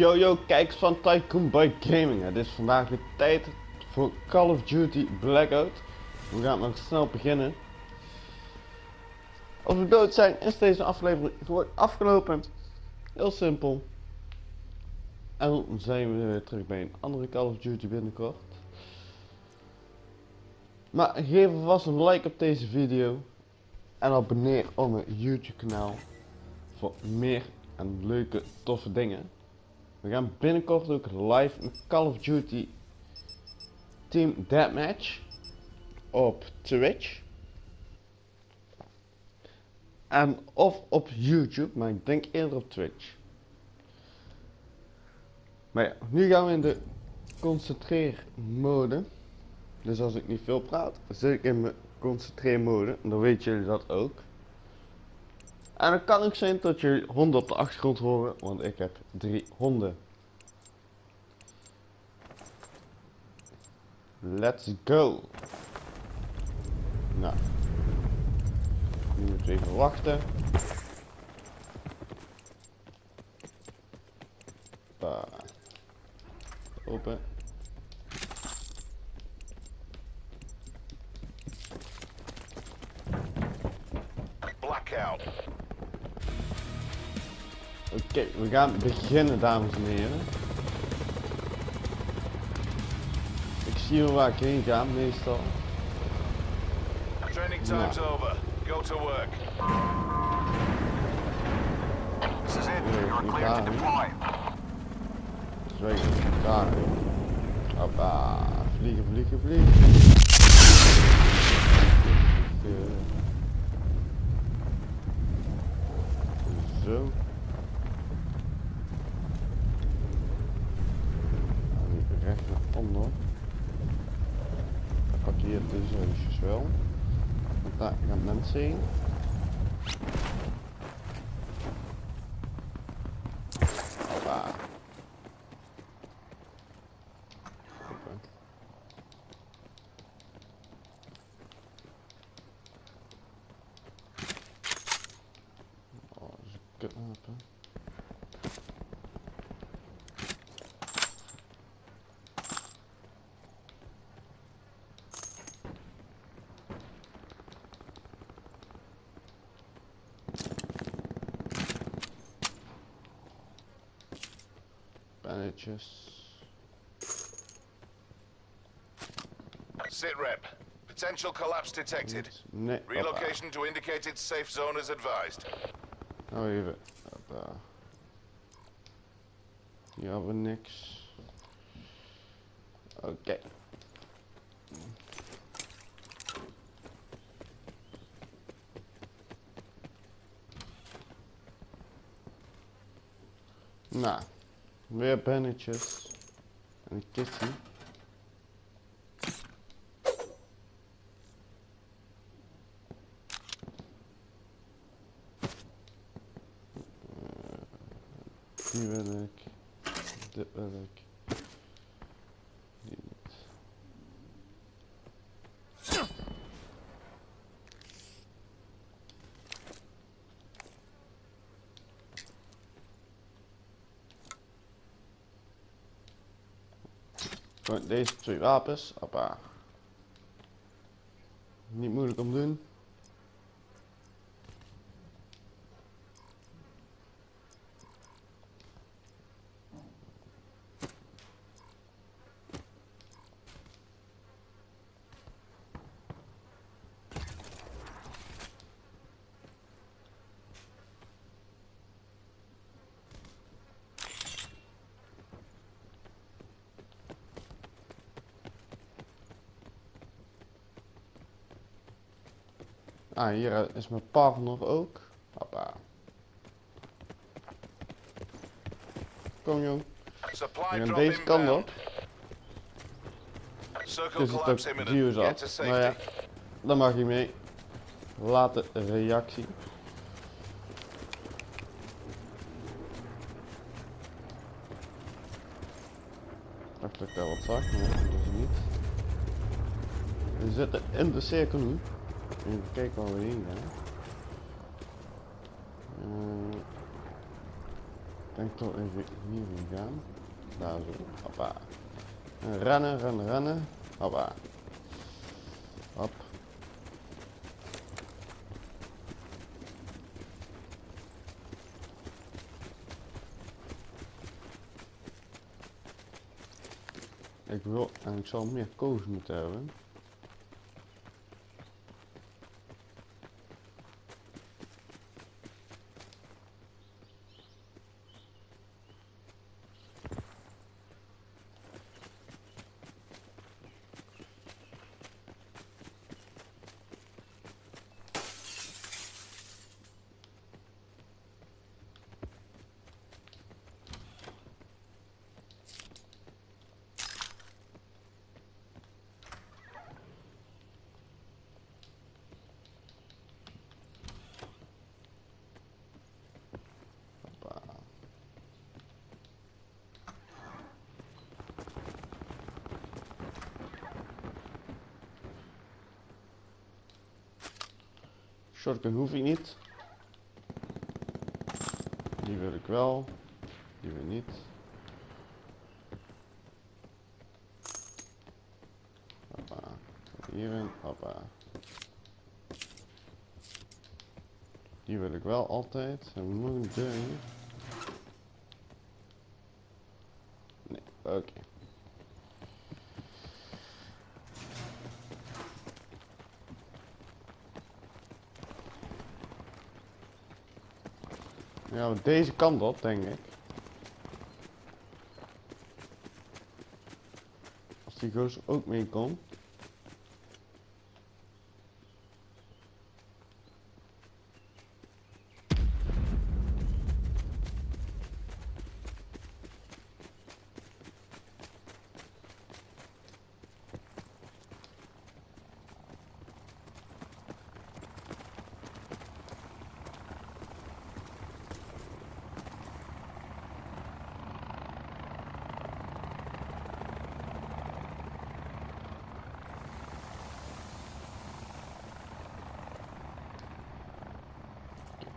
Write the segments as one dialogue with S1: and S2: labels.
S1: Yo yo, kijkers van Tycoon by Gaming. Het is vandaag weer tijd voor Call of Duty Blackout. We gaan nog snel beginnen. Als we dood zijn, is deze aflevering gewoon afgelopen. Heel simpel. En dan zijn we weer terug bij een andere Call of Duty binnenkort. Maar geef vast een like op deze video. En abonneer op mijn YouTube kanaal. Voor meer en leuke toffe dingen. We gaan binnenkort ook live een Call of Duty Team Deathmatch op Twitch. En of op YouTube, maar ik denk eerder op Twitch. Maar ja, nu gaan we in de concentreermode. Dus als ik niet veel praat, zit ik in mijn concentreermode. En dan weten jullie dat ook. En het kan ook zijn dat jullie honden op de achtergrond horen, want ik heb drie honden. Let's go. Nou. Nu moeten we even wachten. Hoppa. Open.
S2: Blackout.
S1: Oké, we gaan beginnen dames en heren. Ik zie wel waar ik heen ga meestal.
S2: Training time's
S1: Yeah.
S2: over. Go to work. This is it. You're clear to deploy.
S1: Twee daar. Hoppa. Vliegen, vliegen. Vliegen. Zo. Dan even pak hier deze huisjes wel. Want daar gaan mensen heen. Oh, dat is een kutwapen. Bandages.
S2: Sit rep. Potential collapse detected.
S1: Nee. hoppa.
S2: Relocation to indicated safe zone is advised.
S1: Nou even. Hoppa. Hier hebben we niks. Oké. Nou, weer pennetjes. En een kistje. Die wil ik. Dit wil ik. Die niet. Gewoon deze twee wapens. Appa. Niet moeilijk om te doen. Ah, hier eh, is mijn partner ook. Hoppa. Kom jong. En deze kant op. Er zit ook
S2: to safety.
S1: Maar ja, dan mag je mee. Late reactie. Ik dacht dat ik daar wat zag, maar dat is niet. We zitten in de cirkel nu. Even kijken waar we heen gaan. Eh, denk toch even hier gaan. Daar zo. Hoppa. En rennen, rennen, rennen. Hoppa. Hop. Ik wil en ik zal meer kogels moeten hebben. Shotgun hoef ik niet. Die wil ik wel. Die wil ik niet. Hoppa. Hierin. Hoppa. Die wil ik wel altijd. En nog een deur hier. Nee, oké. Ja, deze kant op, denk ik. Als die gozer ook meekomt.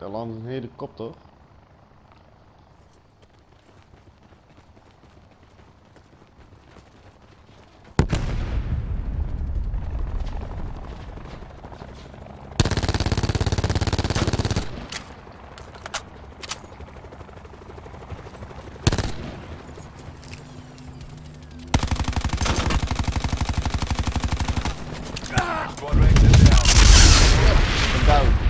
S1: Daar landt een helikopter.
S2: Squad mates is down.
S1: Ik ben down.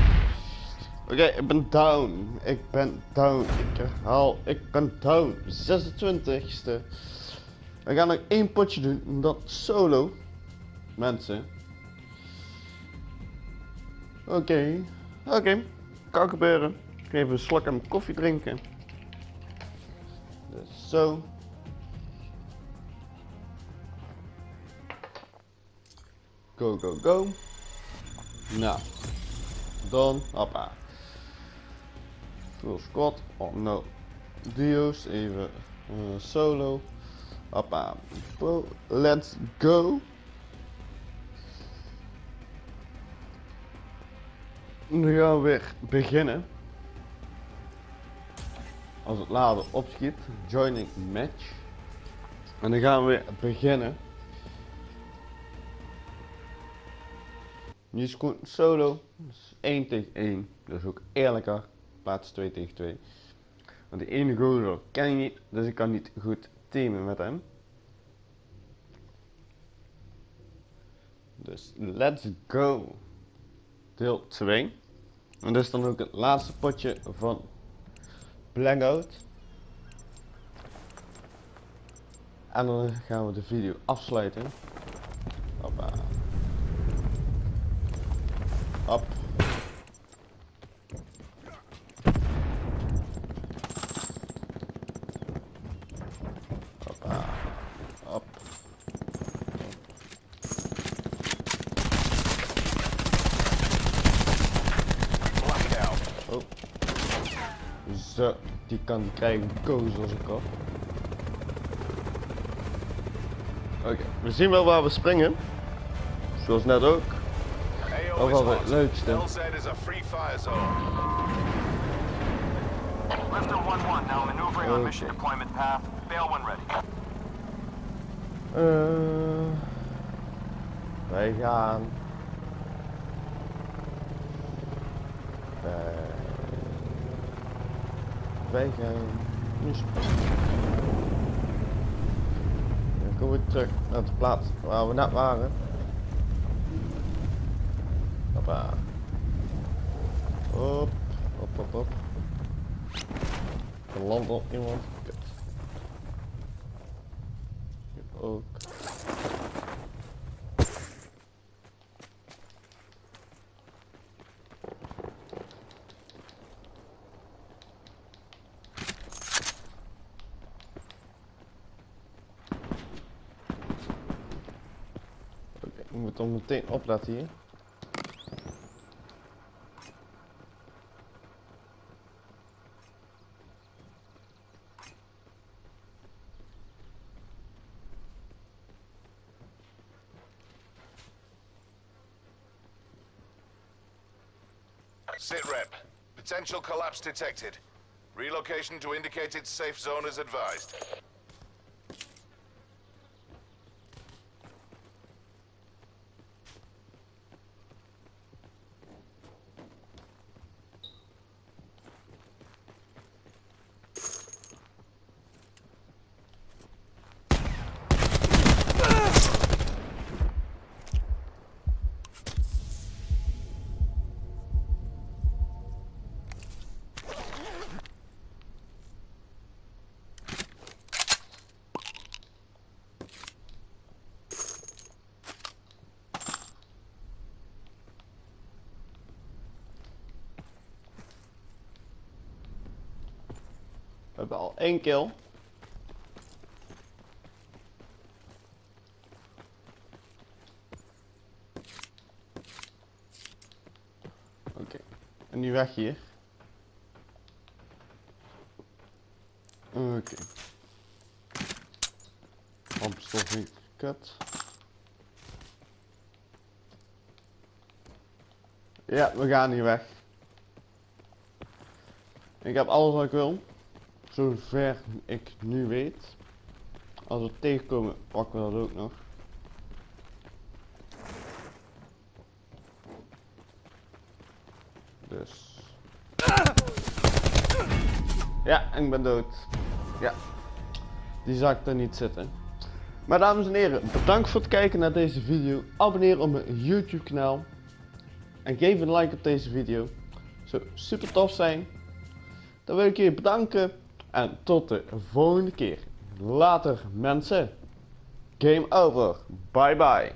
S1: Oké, ik ben down. Ik ben down. Ik herhaal, ik ben down. 26ste. We gaan nog één potje doen. Dat solo. Mensen. Oké. Oké. Kan gebeuren. Ik even een slok mijn koffie drinken. Dus zo. Go, go, go. Nou. Dan, hoppa. Full squad. Oh no. Duo's, even eh, solo. Hoppa. Let's go. Nu gaan we weer beginnen. Als het laden opschiet, joining match. En dan gaan we weer beginnen. Het gewoon solo. Dus 1 tegen 1. Dat is ook eerlijker. Plaats 2 tegen 2. Want die ene gozer ken ik niet. Dus ik kan niet goed teamen met hem. Dus let's go. Deel 2. En dit is dan ook het laatste potje van Blackout. En dan gaan we de video afsluiten. Hoppa. Hop. Hoppa. Hop.
S2: Blackout.
S1: Oh. Zo, die kan die krijgen koos als ik op. Oké, we zien wel waar we springen. Zoals net ook. Oh,
S2: is
S1: het leukste.
S2: LZ is a free fire zone. Lifter 1-1 now maneuvering on mission
S1: Okay.
S2: deployment path. Bail when ready.
S1: Eh, wij gaan. Wij, wij gaan nu. Dan komen we terug naar de plaats waar we net waren. Hoppa. Hop, hop, hop, hop. Er landt op iemand. Kut. Hier ook. Ik moet dan meteen opletten hier.
S2: Sit rep. Potential collapse detected. Relocation to indicated safe zone is advised.
S1: Hebben al één kill. Oké, en nu weg hier. Oké. Brandstof niet kut. Ja, we gaan hier weg. Ik heb alles wat ik wil. Zover ik nu weet. Als we tegenkomen, pakken we dat ook nog. Dus. Ja, ik ben dood. Ja. Die zag ik er niet zitten. Maar dames en heren, bedankt voor het kijken naar deze video. Abonneer op mijn YouTube kanaal. En geef een like op deze video. Zou super tof zijn. Dan wil ik je bedanken. En tot de volgende keer. Later mensen. Game over. Bye bye.